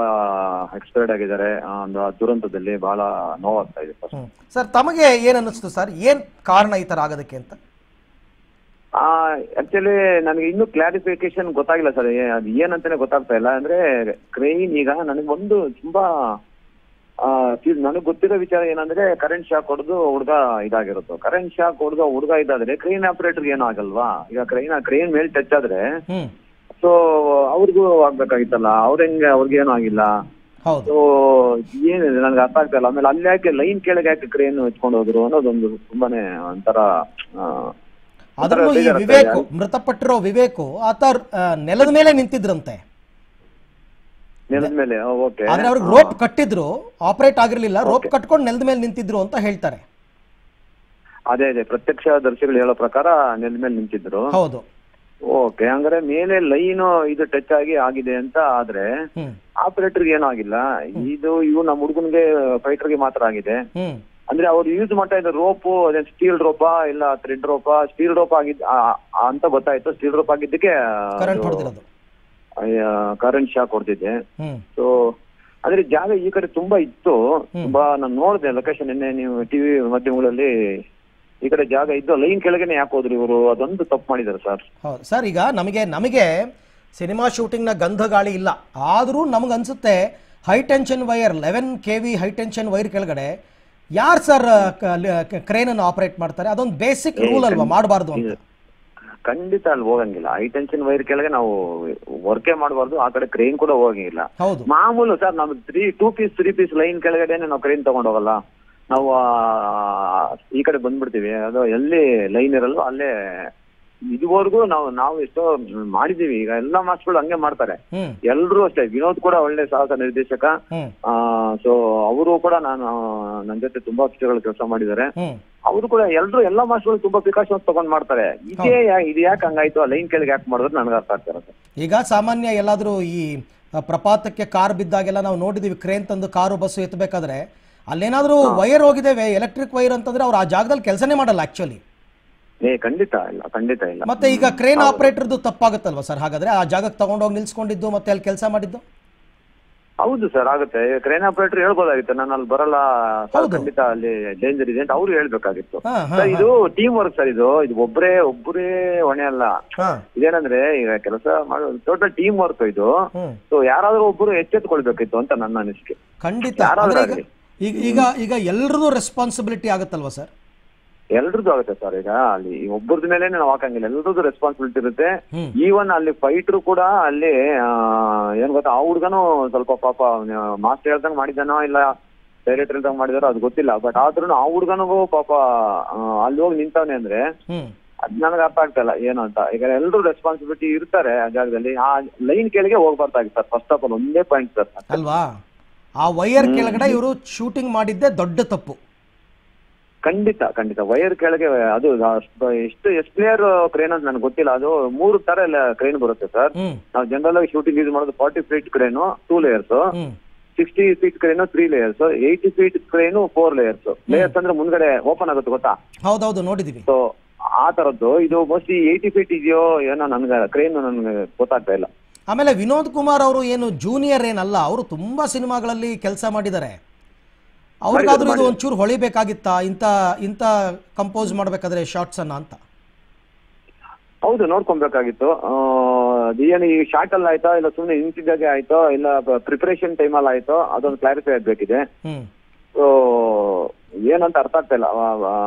ಎಕ್ಸ್ಪೈರ್ಡ್ ಆಗಿದ್ದಾರೆ. ಒಂದು ಆ ದುರಂತದಲ್ಲಿ ಬಹಳ ನೋವಾಗ್ತಾ ಇದೆ ಸರ್ ಸರ್ ತಮಗೆ ಏನ್ ಅನ್ನಿಸ್ತು ಸರ್? ಏನ್ ಕಾರಣ ಈ ತರ ಆಗೋದಕ್ಕೆ ಅಂತ? ಆಕ್ಚುಲಿ ನನಗೆ ಇನ್ನೂ ಕ್ಲಾರಿಫಿಕೇಶನ್ ಗೊತ್ತಾಗಿಲ್ಲ ಸರ್. ಅದು ಏನಂತಾನೆ ಗೊತ್ತಾಗ್ತಾ ಇಲ್ಲ. ಅಂದ್ರೆ ಕ್ರೈನ್ ಈಗ ನನಗೆ ಒಂದು ತುಂಬಾ ನನಗೆ ಗೊತ್ತಿರೋ ವಿಚಾರ ಏನಂದ್ರೆ ಕರೆಂಟ್ ಶಾಕ್ ಹೊಡೆದು ಹುಡುಗ ಇದಾಗಿರುತ್ತೆ ಕರೆಂಟ್ ಶಾಕ್ ಹೊಡೆದು ಹುಡುಗ ಇದಾದ್ರೆ ಕ್ರೈನ್ ಆಪರೇಟರ್ ಏನೂ ಆಗಲ್ವಾ? ಈಗ ಕ್ರೈನ್ ಕ್ರೈನ್ ಮೇಲೆ ಟಚ್ ಆದ್ರೆ ಸೊ ಅವ್ರಿಗೂ ಆಗ್ಬೇಕಾಗಿತ್ತಲ್ಲ. ಅವ್ರ ಹೆಂಗೆ ಅವ್ರಿಗೇನು ಆಗಿಲ್ಲ. ಸೊ ಏನಿದೆ ನನ್ಗೆ ಅರ್ಥ ಆಗ್ತಾ ಇಲ್ಲ. ಆಮೇಲೆ ಅಲ್ಲಿ ಯಾಕೆ ಲೈನ್ ಕೆಳಗೆ ಯಾಕೆ ಕ್ರೇನ್ ಹಚ್ಕೊಂಡು ಹೋದ್ರು ಅನ್ನೋದೊಂದು ತುಂಬಾನೇ ಒಂಥರ ಅದರಲ್ಲೂ ಈ ವಿವೇಕ್ ಮೃತಪಟ್ಟಿರೋ ವಿವೇಕು ಆತ ನೆಲದ ಮೇಲೆ ನಿಂತಿದ್ರಂತೆ. ನೆಲದ ಮೇಲೆ ಓಕೆ. ಆದ್ರೆ ಅವ್ರಿಗೆ ರೋಪ್ ಕಟ್ಟಿದ್ರು ಆಪರೇಟ್ ಆಗಿರ್ಲಿಲ್ಲ ರೋಪ್ ಕಟ್ಕೊಂಡು ನೆಲದ ಮೇಲೆ ನಿಂತಿದ್ರು ಅಂತ ಹೇಳ್ತಾರೆ. ಅದೇ ಅದೇ ಪ್ರತ್ಯಕ್ಷ ದರ್ಶಿಗಳು ಹೇಳೋ ಪ್ರಕಾರ ನೆಲದ ಮೇಲೆ ನಿಂತಿದ್ರು. ಹೌದು. ಓಕೆ ಹಂಗಾರೆ ಮೇಲೆ ಲೈನ್ ಇದು ಟಚ್ ಆಗಿ ಆಗಿದೆ ಅಂತ ಆದ್ರೆ ಆಪರೇಟರ್ ಆಪರೇಟರ್ಗೆ ಏನೂ ಆಗಿಲ್ಲ ಇದು ಇವು ನಮ್ಮ ಹುಡುಗನ್ಗೆ ಫೈಟರ್ಗೆ ಮಾತ್ರ ಆಗಿದೆ. ಅಂದ್ರೆ ಅವ್ರು ಯೂಸ್ ಮಾಡ್ತಾ ಇದ್ದ ರೋಪು ಅದೇ ಸ್ಟೀಲ್ ರೋಪ ಇಲ್ಲ ಥ್ರೆಡ್ ರೋಪ ಸ್ಟೀಲ್ ರೋಪ್ ಆಗಿದ್ ಅಂತ ಗೊತ್ತಾಯ್ತು. ಸ್ಟೀಲ್ ರೋಪ್ ಆಗಿದ್ದಕ್ಕೆ ಕರೆಂಟ್ ಶಾಕ್ ಹೊಡೆದಿದೆ ಹ್ಮ್. ಸೊ ಅಂದ್ರೆ ಜಾಗ ಈ ಕಡೆ ತುಂಬಾ ಇತ್ತು. ತುಂಬಾ ನಾನು ನೋಡಿದೆ ಲೊಕೇಶನ್ ನಿನ್ನೆ ನೀವು ಟಿವಿ ಮಾಧ್ಯಮಗಳಲ್ಲಿ ಈ ಕಡೆ ಜಾಗ ಇದ್ದು ಲೈನ್ ಕೆಳಗೆನೆ ಯಾಕೆ ಹೋದ್ರು ಇವರು? ಅದೊಂದು ತಪ್ಪು ಮಾಡಿದಾರೆ ಸರ್. ಸರ್ ಈಗ ನಮಗೆ ನಮಗೆ ಸಿನಿಮಾ ಶೂಟಿಂಗ್ನ ಗಂಧ ಗಾಳಿ ಇಲ್ಲ. ಆದರೂ ನಮಗನ್ಸುತ್ತೆ high tension wire eleven K V high tension wire ಕೆಳಗಡೆ ಯಾರು ಸರ್ ಕ್ರೇನ್ ಅನ್ನು ಆಪರೇಟ್ ಮಾಡ್ತಾರೆ? ಅದೊಂದು ಬೇಸಿಕ್ ರೂಲ್ ಅಲ್ವಾ? ಮಾಡಬಾರ್ದು ಅಂತ. ಖಂಡಿತ ಅಲ್ಲಿ ಹೋಗಂಗಿಲ್ಲ. ಹೈ ಟೆನ್ಷನ್ ವೈರ್ ಕೆಳಗೆ ನಾವು ವರ್ಕೇ ಮಾಡಬಾರ್ದು ಆ ಕಡೆ ಕ್ರೇನ್ ಕೂಡ ಹೋಗಂಗಿಲ್ಲ. ಹೌದು. ಮಾಮೂಲು ಸರ್ ನಮ್ three two piece three piece line ಕೆಳಗಡೆ ನಾವು ಕ್ರೇನ್ ತಗೊಂಡ್ ಹೋಗಲ್ಲ ನಾವು ಈ ಕಡೆ ಬಂದ್ಬಿಡ್ತೀವಿ. ಅದು ಎಲ್ಲಿ ಲೈನ್ ಇರಲ್ವೋ ಅಲ್ಲೇ ಇದುವರೆಗೂ ನಾವು ನಾವು ಎಷ್ಟೋ ಮಾಡಿದೀವಿ ಈಗ ಎಲ್ಲಾ ಮಾಸ್ಟರ್ಗಳು ಹಂಗೆ ಮಾಡ್ತಾರೆ. ಎಲ್ರು ಅಷ್ಟೇ. ವಿನೋದ್ ಕೂಡ ಒಳ್ಳೆ ಸಾಹಸ ನಿರ್ದೇಶಕ. ಆ ಸೊ ಅವರು ಕೂಡ ನಾನು ನನ್ನ ಜೊತೆ ತುಂಬಾ ವರ್ಷಗಳು ಕೆಲಸ ಮಾಡಿದ್ದಾರೆ. ಅವರು ಕೂಡ ಎಲ್ರು ಎಲ್ಲಾ ಮಾಸ್ಟರ್ಗಳು ತುಂಬಾ ಪ್ರಿಕಾಷನ್ಸ್ ತಗೊಂಡ್ ಮಾಡ್ತಾರೆ. ಇದೇ ಇದು ಯಾಕೆ ಹಂಗಾಯ್ತು? ಆ ಲೈನ್ ಕೆಳಗೆ ಯಾಕೆ ಮಾಡಿದ್ರೆ ನನಗೆ ಅರ್ಥ ಆಗ್ತಾ ಇರುತ್ತೆ ಈಗ ಸಾಮಾನ್ಯ ಎಲ್ಲಾದ್ರೂ ಈ ಪ್ರಪಾತಕ್ಕೆ ಕಾರ್ ಬಿದ್ದಾಗೆಲ್ಲ ನಾವು ನೋಡಿದೀವಿ. ಕ್ರೇನ್ ತಂದು ಕಾರು ಬಸ್ಸು ಎತ್ತಬೇಕಾದ್ರೆ ಅಲ್ಲೇನಾದ್ರೂ ವೈರ್ ಹೋಗಿದ್ದೇವೆ. ಎಲೆಕ್ಟ್ರಿಕ್ ವೈರ್ ಅಂತಂದ್ರೆ ಅವ್ರು ಆ ಜಾಗದಲ್ಲಿ ಕೆಲಸನೇ ಮಾಡಲ್ಲ ಆಕ್ಚುಲಿ ಏ ಖಂಡಿತ ಇಲ್ಲ ಖಂಡಿತ ಇಲ್ಲ. ಮತ್ತೆ ಈಗ ಕ್ರೇನ್ ಆಪರೇಟರ್ದು ತಪ್ಪಾಗುತ್ತಲ್ವಾ ಸರ್? ಹಾಗಾದ್ರೆ ಆ ಜಾಗಕ್ಕೆ ತಗೊಂಡೋಗಿ ನಿಲ್ಸ್ಕೊಂಡಿದ್ದು ಮತ್ತೆ ಅಲ್ಲಿ ಕೆಲಸ ಮಾಡಿದ್ದು? ಹೌದು ಸರ್ ಆಗುತ್ತೆ. ಕ್ರೇನ್ ಆಪರೇಟರ್ ಹೇಳ್ಬೋದಾಗಿತ್ತು ನಾನು ಅಲ್ಲಿ ಬರಲ್ಲ ಸರ್ ಖಂಡಿತ ಅಲ್ಲಿ ಡೇಂಜರ್ ಇದೆ ಅಂತ ಅವ್ರು ಹೇಳ್ಬೇಕಾಗಿತ್ತು. ಸರ್ ಇದು ಟೀಮ್ ವರ್ಕ್ ಸರ್ ಇದು. ಇದು ಒಬ್ಬರೇ ಒಬ್ಬರೇ ಹೊಣೆ ಅಲ್ಲ. ಇದೇನಂದ್ರೆ ಈಗ ಕೆಲಸ ಮಾಡೋ ಟೋಟಲ್ ಟೀಮ್ ವರ್ಕ್ ಇದು. ಸೊ ಯಾರಾದ್ರೂ ಒಬ್ಬರು ಎಚ್ಚೆತ್ಕೊಳ್ಬೇಕಿತ್ತು ಅಂತ ನನ್ನ ಅನಿಸಿಕೆ. ಖಂಡಿತ. ಯಾರಾದ್ರೂ ಈಗ ಈಗ ಈಗ ಈಗ ಎಲ್ರದ್ದು ರೆಸ್ಪಾನ್ಸಿಬಿಲಿಟಿ ಆಗುತ್ತಲ್ವಾ ಸರ್? ಎಲ್ರದ್ದು ಆಗುತ್ತೆ ಸರ್ ಈಗ ಅಲ್ಲಿ ಒಬ್ಬರದ ಮೇಲೆ ನಾವು ಹಾಕಂಗಿಲ್ಲ ಎಲ್ರದ್ದು ರೆಸ್ಪಾನ್ಸಿಬಿಲಿಟಿ ಇರುತ್ತೆ. ಈವನ್ ಅಲ್ಲಿ ಫೈಟ್ರು ಕೂಡ ಅಲ್ಲಿ ಏನ್ ಗೊತ್ತಾ ಆ ಹುಡ್ಗನು ಸ್ವಲ್ಪ ಪಾಪ ಮಾಸ್ಟರ್ ಹೇಳ್ದಂಗ್ ಮಾಡಿದಾನೋ ಇಲ್ಲ ಡೈರೆಕ್ಟರ್ ಹೇಳ್ದಂಗ್ ಮಾಡಿದಾರೋ ಅದು ಗೊತ್ತಿಲ್ಲ. ಬಟ್ ಆದ್ರೂ ಆ ಹುಡ್ಗನಿಗೂ ಪಾಪ ಅಲ್ಲಿ ಹೋಗಿ ನಿಂತವನೆ ಅಂದ್ರೆ ಅದ್ ನನಗೆ ಅರ್ಥ ಆಗ್ತಾ ಇಲ್ಲ ಏನು ಅಂತ. ಈಗ ಎಲ್ರು ರೆಸ್ಪಾನ್ಸಿಬಿಲಿಟಿ ಇರ್ತಾರೆ ಆ ಜಾಗದಲ್ಲಿ. ಆ ಲೈನ್ ಕೆಳಗೆ ಹೋಗ್ಬಾರ್ದಾಗಿತ್ತು ಸರ್ ಫಸ್ಟ್ ಆಫ್ ಆಲ್ ಒಂದೇ ಪಾಯಿಂಟ್ ಸರ್ ಅಲ್ವಾ? ಆ ವೈರ್ ಕೆಳಗಡೆ ಇವರು ಶೂಟಿಂಗ್ ಮಾಡಿದ್ದೆ ದೊಡ್ಡ ತಪ್ಪು. ಖಂಡಿತ ಖಂಡಿತ. ವೈರ್ ಕೆಳಗೆ ಅದು ಎಷ್ಟು ಎಷ್ಟು ಪ್ಲೇಯರ್ ಕ್ರೇನ್ ಅಂತ ನನಗೆ ಗೊತ್ತಿಲ್ಲ. ಅದು ಮೂರು ತರ ಎಲ್ಲ ಕ್ರೇನ್ ಬರುತ್ತೆ ಸರ್ ನಾವು ಜನರಲ್ ಆಗಿ ಶೂಟಿಂಗ್ ಯೂಸ್ ಮಾಡೋದು forty feet crane two layers sixty feet crane three layers eighty feet crane four layers layers ಅಂದ್ರೆ ಮುಂದ್ಗಡೆ ಓಪನ್ ಆಗುತ್ತೆ ಗೊತ್ತಾ? ಹೌದೌದು ನೋಡಿದೀವಿ. ಸೊ ಆ ತರದ್ದು ಇದು ಮೋಸ್ಟ್ಲಿ ಏಯ್ಟಿ ಫೀಟ್ ಇದೆಯೋ ಏನೋ ನನ್ಗೆ ಕ್ರೇನ್ ನನ್ಗೆ ಗೊತ್ತಾಗ್ತಾ ಇಲ್ಲ. ಆಮೇಲೆ ವಿನೋದ್ ಕುಮಾರ್ ಅವರು ಏನು ಜೂನಿಯರ್ ಏನಲ್ಲ ಅವರು ತುಂಬಾ ಸಿನಿಮಾಗಳಲ್ಲಿ ಕೆಲಸ ಮಾಡಿದ್ದಾರೆ. ಅವ್ರಿಗಾದ್ರೂ ಇದು ಒಂಚೂರು ಹೊಳಿಬೇಕಾಗಿತ್ತಾ ಇಂಥ ಇಂಥ ಕಂಪೋಸ್ ಮಾಡಬೇಕಾದ್ರೆ ಶಾರ್ಟ್ಸ್ ಅನ್ನ ಅಂತ? ಹೌದು ನೋಡ್ಕೊಬೇಕಾಗಿತ್ತು. ಏನು ಈ ಶಾರ್ಟ್ ಅಲ್ಲಿ ಆಯ್ತಾ ಇಲ್ಲ ಸುಮ್ಮನೆ ನಿಂತಿದ್ದಾಗೆ ಆಯ್ತೋ ಇಲ್ಲ ಪ್ರಿಪರೇಷನ್ ಟೈಮ್ ಅಲ್ಲಿ ಆಯ್ತೋ ಅದೊಂದು ಕ್ಲಾರಿಫೈ ಆಗ್ಬೇಕಿದೆ. ಸೊ ಏನಂತ ಅರ್ಥ ಆಗ್ತಾ ಇಲ್ಲ.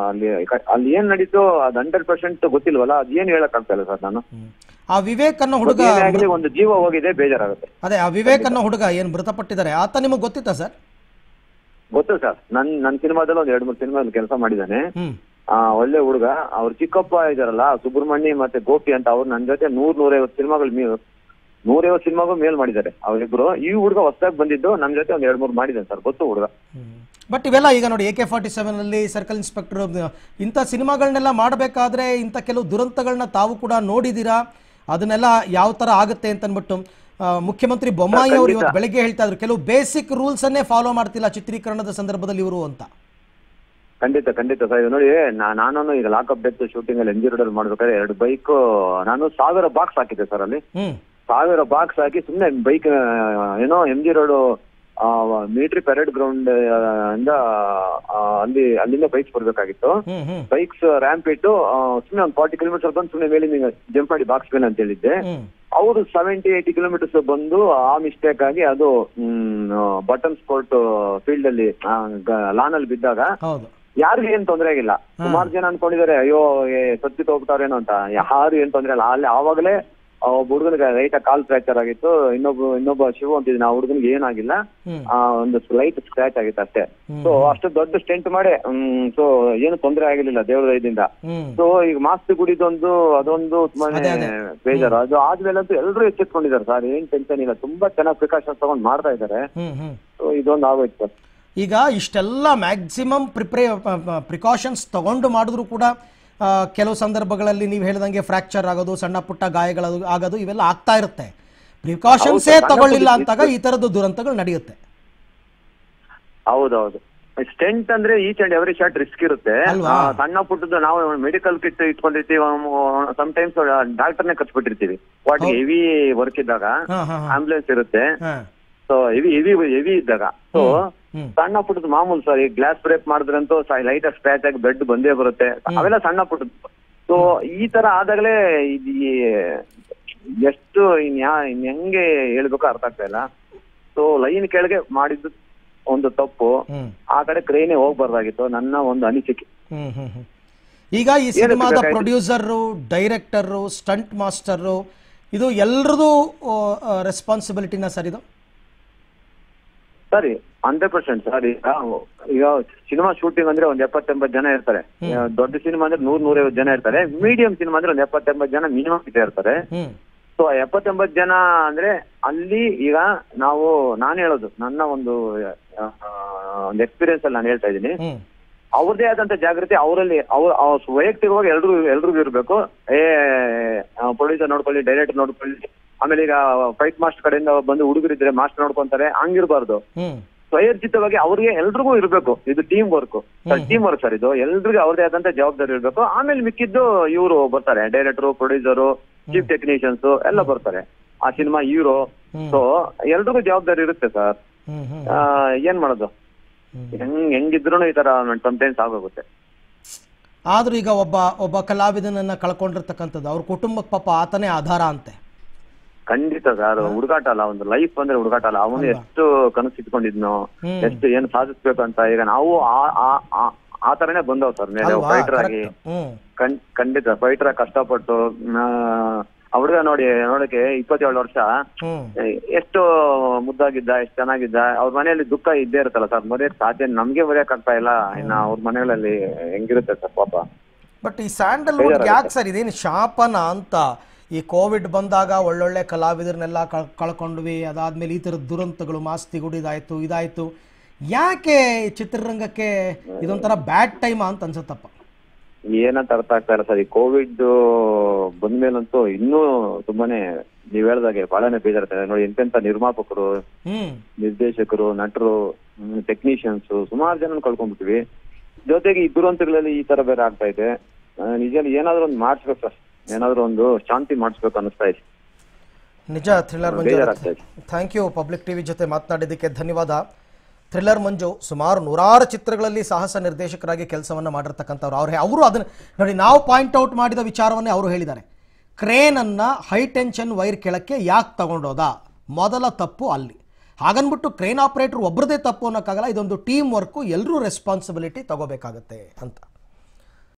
ಅಲ್ಲಿ ಅಲ್ಲಿ ಏನ್ ನಡೀತು ಅದು ಹಂಡ್ರೆಡ್ ಪರ್ಸೆಂಟ್ ಗೊತ್ತಿಲ್ವಲ್ಲ ಅದ್ ಏನ್ ಹೇಳಕ್ ಆಗ್ತಾ ಇಲ್ಲ ಸರ್ ನಾನು. ಆ ವಿವೇಕ್ ಅನ್ನೋ ಹುಡುಗ ಒಂದು ಜೀವ ಹೋಗಿದೆ ಬೇಜಾರಾಗುತ್ತೆ. ಅದೇ ಆ ವಿವೇಕ್ ಅನ್ನೋ ಹುಡುಗ ಏನ್ ಮೃತಪಟ್ಟಿದ್ದಾರೆ? ಆತ ನಿಮಗೆ ಗೊತ್ತಿತ್ತ ಸರ್? ಗೊತ್ತು ಸರ್. ನನ್ ನನ್ ಸಿನಿಮಾದಲ್ಲಿ ಒಂದ್ ಎರಡ್ ಮೂರು ಸಿನಿಮಾ ಕೆಲಸ ಮಾಡಿದಾನೆ ಆ ಒಳ್ಳೆ ಹುಡುಗ. ಅವ್ರ ಚಿಕ್ಕಪ್ಪ ಇದಾರಲ್ಲ ಸುಬ್ರಹ್ಮಣ್ಯ ಮತ್ತೆ ಗೋಪಿ ಅಂತ ಅವ್ರು ನನ್ ಜೊತೆ ನೂರ್ ನೂರೈವತ್ತು ಸಿನಿಮಾಗಳು ಮೀ ನೂರೈವತ್ತು ಸಿನಿಮಾಗೂ ಮೇಲ್ ಮಾಡಿದ್ದಾರೆ. ಅವರಿಬ್ರು. ಈ ಹುಡುಗ ಹೊಸದಾಗಿ ಬಂದಿದ್ದು ನಮ್ ಜೊತೆ ಒಂದ್ ಎರಡ್ ಮೂರು ಮಾಡಿದ್ದಾನೆ ಸರ್. ಗೊತ್ತು ಹುಡುಗ. ಬಟ್ ಇವೆಲ್ಲ ಈಗ ನೋಡಿ ಎ ಕೆ ಫಾರ್ಟಿ ಸೆವೆನ್ ಅಲ್ಲಿ ಸರ್ಕಲ್ ಇನ್ಸ್ಪೆಕ್ಟರ್ ಇಂಥ ಸಿನಿಮಾಗಳನ್ನೆಲ್ಲ ಮಾಡಬೇಕಾದ್ರೆ ಇಂಥ ಕೆಲವು ದುರಂತಗಳನ್ನ ತಾವು ಕೂಡ ನೋಡಿದೀರಾ? ಅದನ್ನೆಲ್ಲ ಯಾವ ತರ ಆಗುತ್ತೆ ಅಂತ ಅಂದ್ಬಿಟ್ಟು ಮುಖ್ಯಮಂತ್ರಿ ಬೊಮ್ಮಾಯಿ ಅವರು ಇವತ್ತು ಬೆಳಿಗ್ಗೆ ಹೇಳ್ತಾ ಇದ್ರು ಕೆಲವು ಬೇಸಿಕ್ ರೂಲ್ಸ್ ಅನ್ನೇ ಫಾಲೋ ಮಾಡ್ತಿಲ್ಲ ಚಿತ್ರೀಕರಣದ ಸಂದರ್ಭದಲ್ಲಿ ಇವರು ಅಂತ. ಖಂಡಿತ ಖಂಡಿತ ಸರ್. ಇದು ನೋಡಿ ನಾನು ಈಗ ಲಾಕಪ್ ಡೆತ್ ಶೂಟಿಂಗ್ ಅಲ್ಲಿ ಎಂಜಿ ರೋಡ್ ಅಲ್ಲಿ ಮಾಡ್ಬೇಕಾದ್ರೆ ಎರಡು ಬೈಕ್ ನಾನು ಸಾವಿರ ಬಾಕ್ಸ್ ಹಾಕಿದ್ದೆ ಸರ್ ಅಲ್ಲಿ. ಸಾವಿರ ಬಾಕ್ಸ್ ಹಾಕಿ ಸುಮ್ನೆ ಬೈಕ್ ಏನೋ M G road military parade ground ಇಂದ ಅಲ್ಲಿ ಅಲ್ಲಿಂದ ಬೈಕ್ಸ್ ಬರ್ಬೇಕಾಗಿತ್ತು. ಬೈಕ್ಸ್ ರ್ಯಾಂಪ್ ಇಟ್ಟು ಸುಮ್ಮನೆ ಒಂದು ಫಾರ್ಟಿ ಕಿಲೋಮೀಟರ್ ಬಂದು ಸುಮ್ಮನೆ ಮೇಲೆ ಜಂಪ್ ಮಾಡಿ ಬಾಕ್ಸ್ ಮೇಲೆ ಅಂತ ಹೇಳಿದ್ದೆ. ಅವರು ಸೆವೆಂಟಿ ಏಯ್ಟಿ ಕಿಲೋಮೀಟರ್ಸ್ ಬಂದು ಆ ಮಿಸ್ಟೇಕ್ ಆಗಿ ಅದು ಬಟನ್ ಸ್ಪೋರ್ಟ್ ಫೀಲ್ಡ್ ಅಲ್ಲಿ ಲಾನ್ ಅಲ್ಲಿ ಬಿದ್ದಾಗ ಯಾರಿಗೂ ಏನ್ ತೊಂದರೆ ಆಗಿಲ್ಲ. ಸುಮಾರು ಜನ ಅನ್ಕೊಂಡಿದ್ದಾರೆ ಅಯ್ಯೋ ಸತ್ತಿ ಹೋಗ್ತಾರೇನೋ ಅಂತ. ಯಾರು ಏನ್ ತೊಂದ್ರೆ ಇಲ್ಲ. ಅಲ್ಲಿ ಆವಾಗಲೇ ಒಬ್ಬ ಹುಡುಗನಿಗೆ ರೈಟ್ ಕಾಲ್ ಫ್ರಾಕ್ಚರ್ ಆಗಿತ್ತು. ಇನ್ನೊಬ್ಬ ಇನ್ನೊಬ್ಬ ಶಿವ ಅಂತಿದ್ದೀನಿ ಆ ಹುಡುಗನಿಗೆ ಏನಾಗಿಲ್ಲ. ಆ ಒಂದು ಲೈಟ್ ಸ್ಕ್ರಾಚ್ ಆಗಿತ್ತು ಅಷ್ಟೇ. ಸೊ ಅಷ್ಟು ದೊಡ್ಡ ಸ್ಟೆಂಟ್ ಮಾಡಿ ಸೊ ಏನು ತೊಂದರೆ ಆಗಿರ್ಲಿಲ್ಲ ದೇವ್ರ ದಯದಿಂದ. ಹ್ಮ್. ಸೊ ಈಗ ಮಾಸ್ತಿ ಗುಡಿದೊಂದು ಅದೊಂದು ತುಂಬಾನೇ ಬೇಜಾರ. ಅದೇ. ಆದ್ಮೇಲೆ ಅಂತೂ ಎಲ್ಲರೂ ಎಚ್ಚೆತ್ಕೊಂಡಿದ್ದಾರೆ ಸರ್. ಏನ್ ಟೆನ್ಷನ್ ಇಲ್ಲ. ತುಂಬಾ ಚೆನ್ನಾಗಿ ಪ್ರಿಕಾಷನ್ ತಗೊಂಡ್ ಮಾಡ್ತಾ ಇದ್ದಾರೆ. ಸೊ ಇದೊಂದು ಆಗೋಯ್ತು ಸರ್. ಈಗ ಇಷ್ಟೆಲ್ಲ ಮ್ಯಾಕ್ಸಿಮಮ್ ಪ್ರಿಪ್ರೇ ಪ್ರಿಕಾಷನ್ಸ್ ತಗೊಂಡು ಮಾಡಿದ್ರು ಕೂಡ ಕೆಲವು ಸಂದರ್ಭಗಳಲ್ಲಿ ನೀವು ಹೇಳ್ದಂಗೆ ಫ್ರಾಕ್ಚರ್ ಆಗೋದು ಸಣ್ಣ ಪುಟ್ಟ ಗಾಯಗಳು ಆಗೋದು ಇವೆಲ್ಲ ಆಗ್ತಾ ಇರುತ್ತೆ. ಪ್ರಿಕಾಷನ್ಸೇ ತಗೊಳ್ಳಿಲ್ಲ ಅಂತಾಗ ಈ ತರದ್ದು ದುರಂತಗಳು ನಡೆಯುತ್ತೆ. ಹೌದೌದು. ಸ್ಟೆಂಟ್ ಅಂದ್ರೆ each and every shot risk ಇರುತ್ತೆ? ಸಣ್ಣ ಪುಟ್ಟದ್ದು ನಾವು ಮೆಡಿಕಲ್ ಕಿಟ್ ಇಟ್ಕೊಂಡಿರ್ತೀವಿ ಸಮಟೈಮ್ಸ್ ಡಾಕ್ಟರ್ನೇ ಕಟ್ಬಿಟ್ಟಿರ್ತೀವಿ ವಾಟ್ ಹೆವಿ ವರ್ಕ್ ಇದ್ದಾಗ ಆಂಬುಲೆನ್ಸ್ ಇರುತ್ತೆ. ಸೊ ಹೆವಿ ಹೆವಿ ಹೆವಿ ಇದ್ದಾಗ. ಸೊ ಸಣ್ಣ ಪುಟ್ಟದ್ದು ಮಾಮೂಲು ಸರ್ ಈ ಗ್ಲಾಸ್ ಬ್ರೇಕ್ ಮಾಡಿದ್ರಂತೂ ಲೈಟ್ ಆಗಿ ಸ್ಕ್ರಾಚ್ ಆಗಿ ಬೆಡ್ ಬಂದೇ ಬರುತ್ತೆ. ಅವೆಲ್ಲ ಸಣ್ಣ ಪುಟ್ಟದ್ದು ಸೊ ಈ ತರ ಆದಾಗಲೇ ಇದು ಈ- ಎಷ್ಟು ಇನ್ ಯಾ ಇನ್ ಹೆಂಗೆ ಹೇಳ್ಬೇಕು ಅರ್ಥ ಆಗ್ತಾ ಇಲ್ಲ. ಸೊ ಲೈನ್ ಕೆಳಗೆ ಮಾಡಿದ್ದು ಒಂದು ತಪ್ಪು. ಆ ಕಡೆ ಕ್ರೇನೆ ಹೋಗ್ಬಾರ್ದಾಗಿತ್ತು. ನನ್ನ ಒಂದು ಅನಿಸಿಕೆ. ಈಗ ಈ ಸಿನಿಮಾದ producer director director stunt master ಇದು ಎಲ್ರದು ರೆಸ್ಪಾನ್ಸಿಬಿಲಿಟಿನ ಸರ್ ಇದು? ಸರಿ ಹಂಡ್ರೆಡ್ ಪರ್ಸೆಂಟ್ ಸರ್. ಈಗ ಈಗ ಸಿನಿಮಾ ಶೂಟಿಂಗ್ ಅಂದ್ರೆ ಒಂದ್ ಎಪ್ಪತ್ತೆಂಬತ್ತು ಜನ ಇರ್ತಾರೆ. ದೊಡ್ಡ ಸಿನಿಮಾ ಅಂದ್ರೆ ನೂರ್ ನೂರೈವತ್ತು ಜನ ಇರ್ತಾರೆ. ಮೀಡಿಯಂ ಸಿನಿಮಾ ಅಂದ್ರೆ ಒಂದ್ ಎಪ್ಪತ್ತೆಂಬತ್ತು ಜನ ಮಿನಿಮಮ್ ಇದೆ ಇರ್ತಾರೆ. ಸೊ ಎಪ್ಪತ್ತೆಂಬತ್ ಜನ ಅಂದ್ರೆ ಅಲ್ಲಿ ಈಗ ನಾವು ನಾನು ಹೇಳೋದು ನನ್ನ ಒಂದು ಒಂದು ಎಕ್ಸ್ಪೀರಿಯನ್ಸ್ ಅಲ್ಲಿ ನಾನು ಹೇಳ್ತಾ ಇದ್ದೀನಿ. ಅವ್ರದೇ ಆದಂತ ಜಾಗೃತಿ ಅವರಲ್ಲಿ ಅವ್ರ ಅವ್ರ ವೈಯಕ್ತಿಕವಾಗಿ ಎಲ್ರು ಎಲ್ರಿಗೂ ಇರ್ಬೇಕು. ಏ ಪ್ರೊಡ್ಯೂಸರ್ ನೋಡ್ಕೊಳ್ಳಿ ಡೈರೆಕ್ಟರ್ ನೋಡ್ಕೊಳ್ಳಿ ಆಮೇಲೆ ಈಗ ಫೈಟ್ ಮಾಸ್ಟರ್ ಕಡೆಯಿಂದ ಬಂದು ಹುಡುಗರಿದ್ರೆ ಮಾಸ್ಟರ್ ನೋಡ್ಕೊಂತಾರೆ ಹಂಗಿರ್ಬಾರ್ದು. ಸ್ವಯರ್ಜಿತವಾಗಿ ಅವ್ರಿಗೆ ಎಲ್ರಿಗೂ ಇರ್ಬೇಕು. ಇದು team work team work sir ಇದು. ಎಲ್ರಿಗೂ ಅವ್ರದೇ ಆದಂತ ಜವಾಬ್ದಾರಿ ಇರ್ಬೇಕು. ಆಮೇಲೆ ಮಿಕ್ಕಿದ್ದು ಇವರು ಬರ್ತಾರೆ. ಡೈರೆಕ್ಟರ್ ಪ್ರೊಡ್ಯೂಸರು ಚೀಫ್ ಟೆಕ್ನಿಷಿಯನ್ಸ್ ಎಲ್ಲ ಬರ್ತಾರೆ. ಆ ಸಿನಿಮಾ ಹೀರೋ ಸೊ ಎಲ್ರಿಗೂ ಜವಾಬ್ದಾರಿ ಇರುತ್ತೆ ಸರ್. ಏನ್ ಮಾಡೋದು? ಹೆಂಗ್ ಹೆಂಗಿದ್ರು ಈ ತರ ಟೈಮ್ಸ್ ಆಗೋಗುತ್ತೆ ಆದ್ರೂ ಈಗ ಒಬ್ಬ ಒಬ್ಬ ಕಲಾವಿದನನ್ನ ಕಳ್ಕೊಂಡಿರ್ತಕ್ಕಂಥದ್ದು ಅವ್ರ ಕುಟುಂಬಕ್ಕೆ ಪಾಪ ಆತನೇ ಆಧಾರ ಅಂತೆ. ಖಂಡಿತ ಸರ್ ಹುಡುಗಾಟ ಅಲ್ಲ ಒಂದು ಲೈಫ್ ಅಂದ್ರೆ ಹುಡುಗಾಟ ಅಲ್ಲ. ಅವನು ಎಷ್ಟು ಕನಸು ಇಟ್ಕೊಂಡಿದ್ನು ಎಷ್ಟು ಏನ್ ಸಾಧಿಸ್ಬೇಕು ಅಂತ ಈಗ ನಾವು ಆ- ಆ- ತರನೇ ಬಂದವ್ ಸರ್ ಫೈಟರ್ ಆಗಿ. ಖಂಡಿತ ಫೈಟರ್ ಆಗಿ ಕಷ್ಟಪಟ್ಟು ಆ ಹುಡುಗ ನೋಡಿ ನೋಡಕ್ಕೆ ಇಪ್ಪತ್ತೇಳು ವರ್ಷ. ಎಷ್ಟು ಮುದ್ದಾಗಿದ್ದ ಎಷ್ಟು ಚೆನ್ನಾಗಿದ್ದ. ಅವ್ರ ಮನೆಯಲ್ಲಿ ದುಃಖ ಇದ್ದೇ ಇರುತ್ತಲ್ಲ ಸರ್ ಮರೆಯಕ್ ಸಾಧ್ಯ ನಮ್ಗೆ ಮರೆಯಕ್ ಆಗ್ತಾ ಇಲ್ಲ. ಇನ್ನ ಅವ್ರ ಮನೆಗಳಲ್ಲಿ ಹೆಂಗಿರುತ್ತೆ ಸರ್ ಪಾಪ. ಬಟ್ ಈ ಸ್ಯಾಂಡಲ್ವುಡ್ ಯಾಕೆ ಸರ್ ಇದೇನು ಶಾಪನ ಅಂತ. ಈ ಕೋವಿಡ್ ಬಂದಾಗ ಒಳ್ಳೊಳ್ಳೆ ಕಲಾವಿದರನ್ನೆಲ್ಲ ಕಳ್ ಕಳ್ಕೊಂಡ್ವಿ. ಅದಾದ್ಮೇಲೆ ಈ ಥರದ ದುರಂತಗಳು ಮಾಸ್ತಿಗಳು ಇದಾಯ್ತು ಇದಾಯ್ತು. ಯಾಕೆ ಚಿತ್ರರಂಗಕ್ಕೆ ಇದೊಂಥರ ಬ್ಯಾಡ್ ಟೈಮ್ ಅಂತ ಅನ್ಸುತ್ತಪ್ಪ? ಏನಂತ ಅರ್ಥ ಆಗ್ತಾ ಇಲ್ಲ ಸರ್. ಈ ಕೋವಿಡ್ ಬಂದ್ಮೇಲಂತೂ ಇನ್ನೂ ತುಂಬಾನೇ ನೀವ್ ಹೇಳ್ದಾಗೆ ಬಹಳನೇ ಬೇಜಾರ್ತಾರೆ ನೋಡಿ ಎಂತೆಂತ ನಿರ್ಮಾಪಕರು ನಿರ್ದೇಶಕರು ನಟರು ಟೆಕ್ನಿಷಿಯನ್ಸ್ ಸುಮಾರು ಜನ ಕಳ್ಕೊಂಡ್ಬಿಟ್ಟಿವಿ ಜೊತೆಗೆ ಈ ದುರಂತಗಳಲ್ಲಿ ಈ ತರ ಬೇರೆ ಆಗ್ತಾ ಇದೆ. ನಿಜ ಏನಾದ್ರೂ ಒಂದು ಮಾಡ್ಸ್ಬೇಕು ಸರ್. ಏನಾದ್ರೂ ಒಂದು ಶಾಂತಿ ಮಾಡಿಸ್ಬೇಕು ಅನಿಸ್ತಾ ಇದೆ. ನಿಜ thriller Manju. Thank you public TV ಜೊತೆ ಮಾತನಾಡಿದ್ದಕ್ಕೆ ಧನ್ಯವಾದ. ಥ್ರಿಲ್ಲರ್ ಮಂಜು ಸುಮಾರು ನೂರಾರು ಚಿತ್ರಗಳಲ್ಲಿ ಸಾಹಸ ನಿರ್ದೇಶಕರಾಗಿ ಕೆಲಸವನ್ನು ಮಾಡಿರ್ತಕ್ಕಂಥವ್ರು ಅವ್ರು. ಅವರು ಅದನ್ನ ನೋಡಿ ನಾವು ಪಾಯಿಂಟ್ ಔಟ್ ಮಾಡಿದ ವಿಚಾರವನ್ನೇ ಅವರು ಹೇಳಿದ್ದಾರೆ. ಕ್ರೇನನ್ನು ಹೈ ಟೆನ್ಷನ್ ವೈರ್ ಕೆಳಕ್ಕೆ ಯಾಕೆ ತಗೊಂಡೋದ? ಮೊದಲ ತಪ್ಪು ಅಲ್ಲಿ. ಹಾಗನ್ಬಿಟ್ಟು ಕ್ರೇನ್ ಆಪರೇಟರ್ ಒಬ್ಬರದೇ ತಪ್ಪು ಅನ್ನೋಕ್ಕಾಗಲ್ಲ ಇದೊಂದು ಟೀಮ್ ವರ್ಕು ಎಲ್ಲರೂ ರೆಸ್ಪಾನ್ಸಿಬಿಲಿಟಿ ತಗೋಬೇಕಾಗತ್ತೆ ಅಂತ.